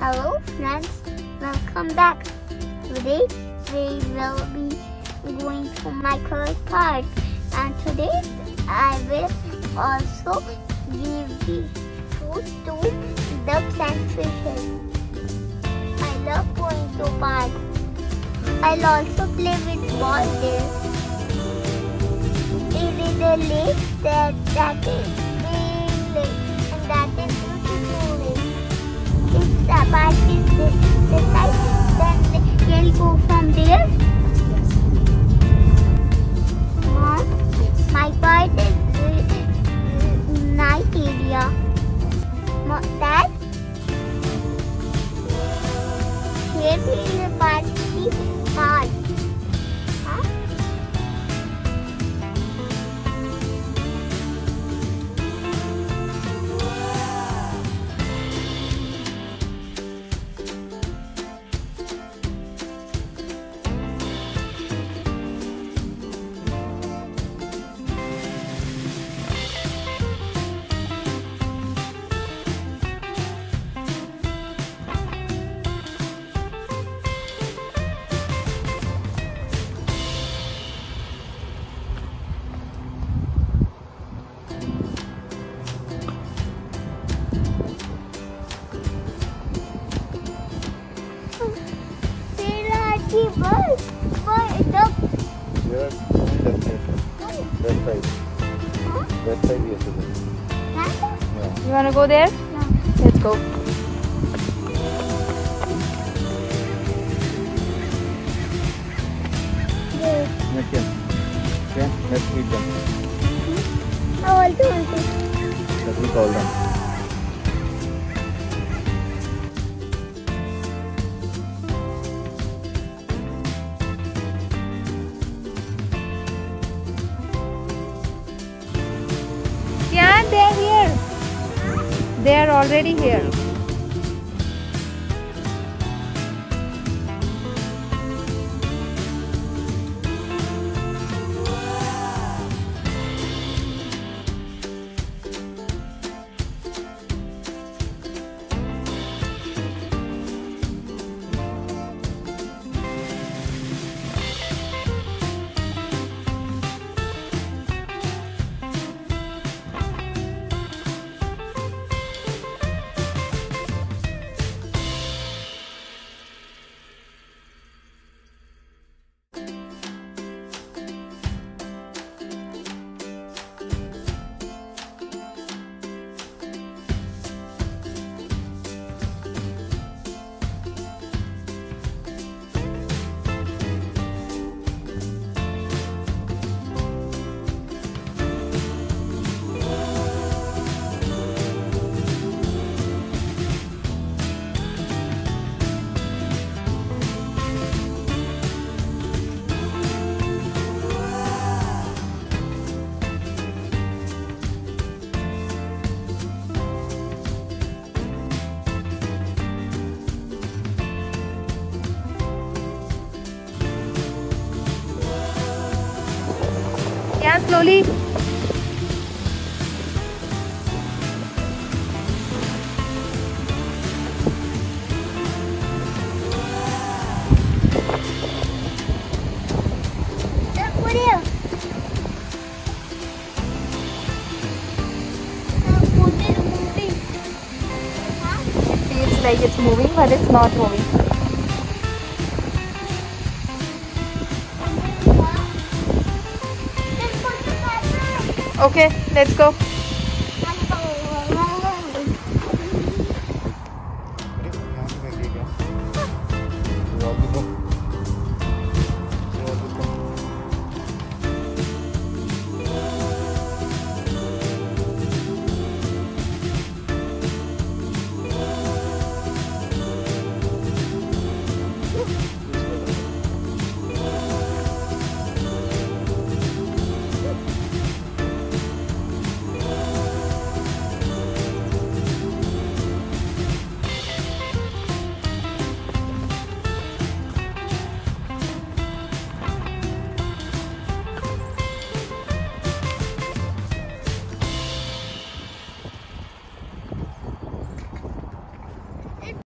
Hello friends, welcome back. Today we will be going to Michael Park and today I will also give the food to ducks and fishes. I love going to park. I'll also play with ball there. It is a lake that, that is big lake here Sirati bus. But the Here, left side. Left side. Left side yesterday. Yeah. You wanna go there? Let's go. Next one. Okay, let's meet them. I also want to. Let me call them. They're already here. Moving. Huh? It feels like it's moving, but it's not moving. Okay, let's go.